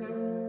Mm-hmm.